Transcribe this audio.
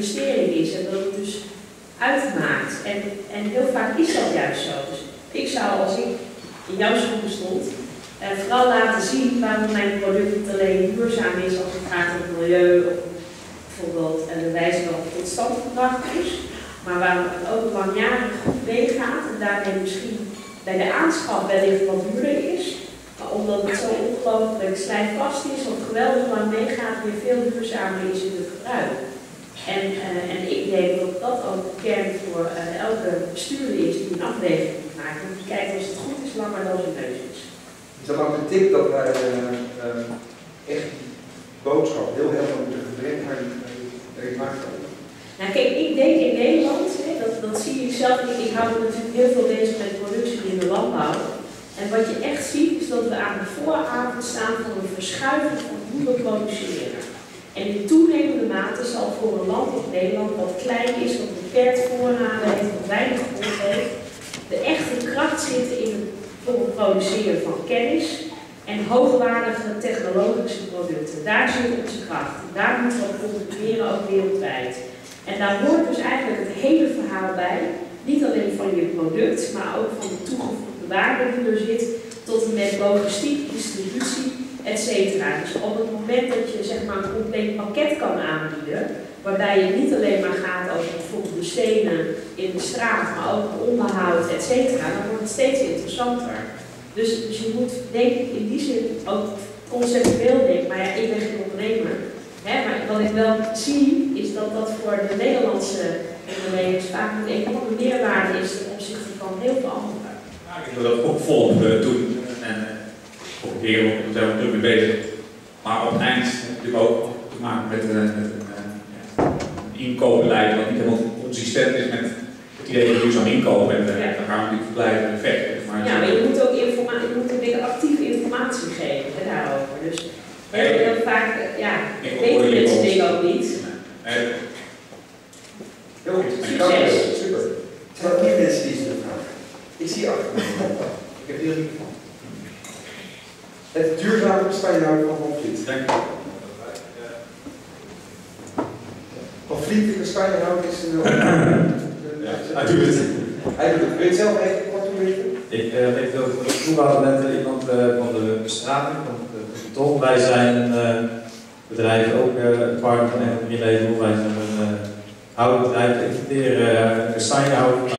investering is en dat het dus uitmaakt. En, en heel vaak is dat juist zo. Dus ik zou als ik in jouw schoenen stond, eh, vooral laten zien waarom mijn product niet alleen duurzaam is als het gaat om het milieu of bijvoorbeeld en de wijze waarop het tot stand gebracht is, maar waarom het ook langjarig goed meegaat en daarmee misschien bij de aanschaf wellicht wat duurder is, maar omdat het zo ongelooflijk slijtvast is of geweldig lang meegaat, weer veel duurzamer is in het gebruik. En, uh, en ik denk dat dat ook de kern voor uh, elke bestuurder is die een afweging moet maken. Want die kijkt als het goed is langer dan zijn neus is. Is dat ook de tip dat wij uh, echt die boodschap heel helder moeten brengen naar die markt? Nou kijk, ik denk in Nederland, hè, dat, dat zie ik zelf, ik, ik hou me natuurlijk heel veel bezig met productie in de landbouw. En wat je echt ziet is dat we aan de vooravond staan van een verschuiving van hoe we produceren. En in toenemende mate zal voor een land als Nederland, wat klein is, wat beperkt voorraden heeft, wat weinig grond heeft, de echte kracht zitten in het, produceren van kennis en hoogwaardige technologische producten. Daar zit onze kracht. Daar moeten we op concentreren, ook wereldwijd. En daar hoort dus eigenlijk het hele verhaal bij. Niet alleen van je product, maar ook van de toegevoegde waarde die er zit, tot en met logistiek, distributie, etc. Dus op het moment dat je zeg maar, een compleet pakket kan aanbieden, waarbij je niet alleen maar gaat over bijvoorbeeld de stenen in de straat, maar ook onderhoud, etc., dan wordt het steeds interessanter. Dus, dus je moet, denk ik, in die zin ook conceptueel denken, maar ja, ik ben geen ondernemer. Hè, maar wat ik wel zie, is dat dat voor de Nederlandse ondernemers vaak een enorme meerwaarde is ten opzichte van heel veel anderen. Ja, ik wil dat ook volop en we zijn er mee bezig. Maar op het eind heb je ook te maken met, met een, ja, een inkoopbeleid wat niet helemaal consistent is met het idee dat je duurzaam inkopen en ja. dan gaan we niet verblijven vechten. Maar ja, maar je moet ook, informa- je moet ook actieve informatie geven hè, daarover. Dus Heel, heel vaak, ja, weten mensen dingen ook niet. Heel goed, succes. Super. Zijn er meer mensen die ze vragen? Ik zie achter me. Ik heb hier niet van. Het duurzame Spanjaard van Vliet. Dank. Van Vliet in de Spanjaard is een... ja, hij doet het. Hij doet het. Het zelf even kort toelichten? Ik uh, weet wel, toen waren net iemand uh, van de bestrating, van toch, wij zijn een uh, bedrijf, ook uh, een partner van Energie Label. Wij zijn een uh, houtbedrijf, importeren uh, kastanjehout